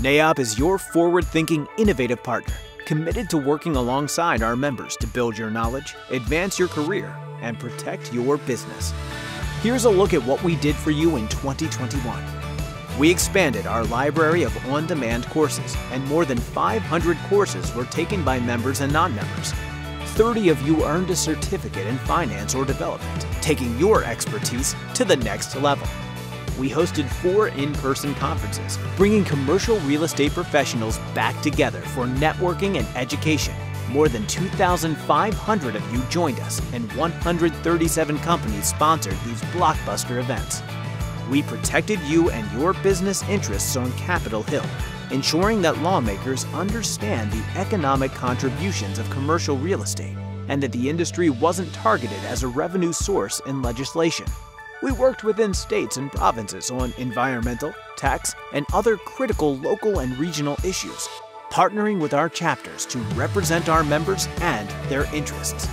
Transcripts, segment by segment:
NAIOP is your forward thinking, innovative partner, committed to working alongside our members to build your knowledge, advance your career, and protect your business. Here's a look at what we did for you in 2021. We expanded our library of on demand courses, and more than 500 courses were taken by members and non members. 30 of you earned a certificate in finance or development, taking your expertise to the next level. We hosted four in person conferences, bringing commercial real estate professionals back together for networking and education. More than 2,500 of you joined us, and 137 companies sponsored these blockbuster events. We protected you and your business interests on Capitol Hill, ensuring that lawmakers understand the economic contributions of commercial real estate and that the industry wasn't targeted as a revenue source in legislation. We worked within states and provinces on environmental, tax, and other critical local and regional issues, partnering with our chapters to represent our members and their interests.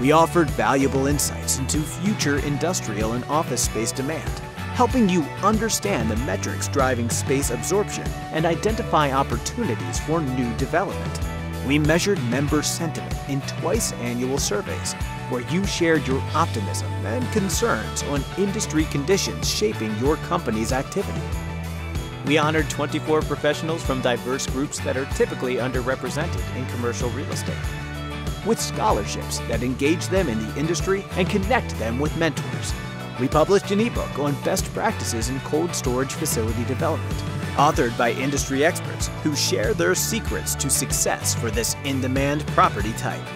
We offered valuable insights into future industrial and office space demand, helping you understand the metrics driving space absorption and identify opportunities for new development. We measured member sentiment in twice annual surveys, where you shared your optimism and concerns on industry conditions shaping your company's activity. We honored 24 professionals from diverse groups that are typically underrepresented in commercial real estate, with scholarships that engage them in the industry and connect them with mentors. We published an ebook on best practices in cold storage facility development, authored by industry experts who share their secrets to success for this in demand property type.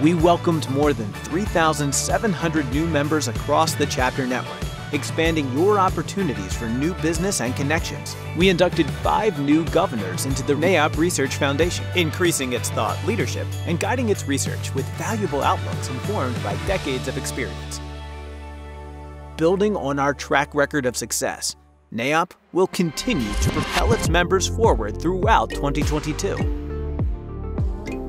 We welcomed more than 3,700 new members across the chapter network, expanding your opportunities for new business and connections. We inducted five new governors into the NAIOP Research Foundation, increasing its thought leadership and guiding its research with valuable outlooks informed by decades of experience. Building on our track record of success, NAIOP will continue to propel its members forward throughout 2022.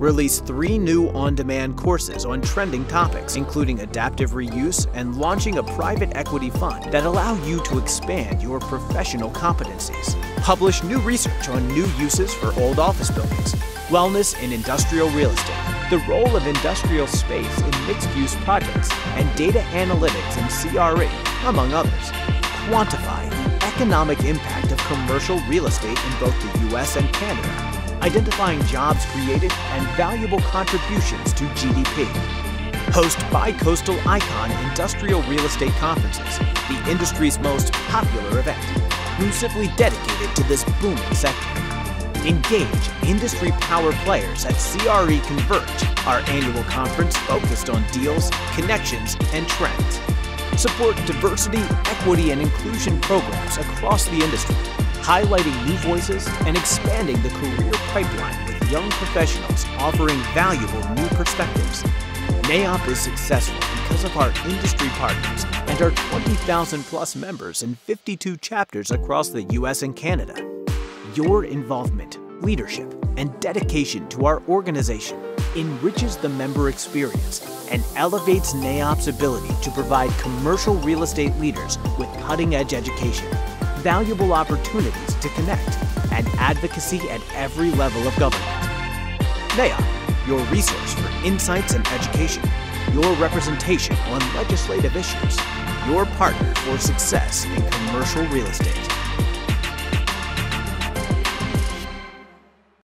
Release three new on demand courses on trending topics, including adaptive reuse and launching a private equity fund that allow you to expand your professional competencies. Publish new research on new uses for old office buildings, wellness in industrial real estate, the role of industrial space in mixed use projects, and data analytics in CRE, among others. Quantify economic impact of commercial real estate in both the US and Canada, identifying jobs created and valuable contributions to GDP. Host Bi-Coastal Icon Industrial Real Estate Conferences, the industry's most popular event, exclusively dedicated to this booming sector. Engage industry power players at CRE Converge, our annual conference focused on deals, connections, and trends support diversity, equity, and inclusion programs across the industry, highlighting new voices and expanding the career pipeline with young professionals offering valuable new perspectives. NAIOP is successful because of our industry partners and our 20,000 plus members in 52 chapters across the US and Canada. Your involvement, leadership, and dedication to our organization enriches the member experience and elevates NAIOP's ability to provide commercial real estate leaders with cutting edge education, valuable opportunities to connect, and advocacy at every level of government. NAIOP, your resource for insights and education, your representation on legislative issues, your partner for success in commercial real estate.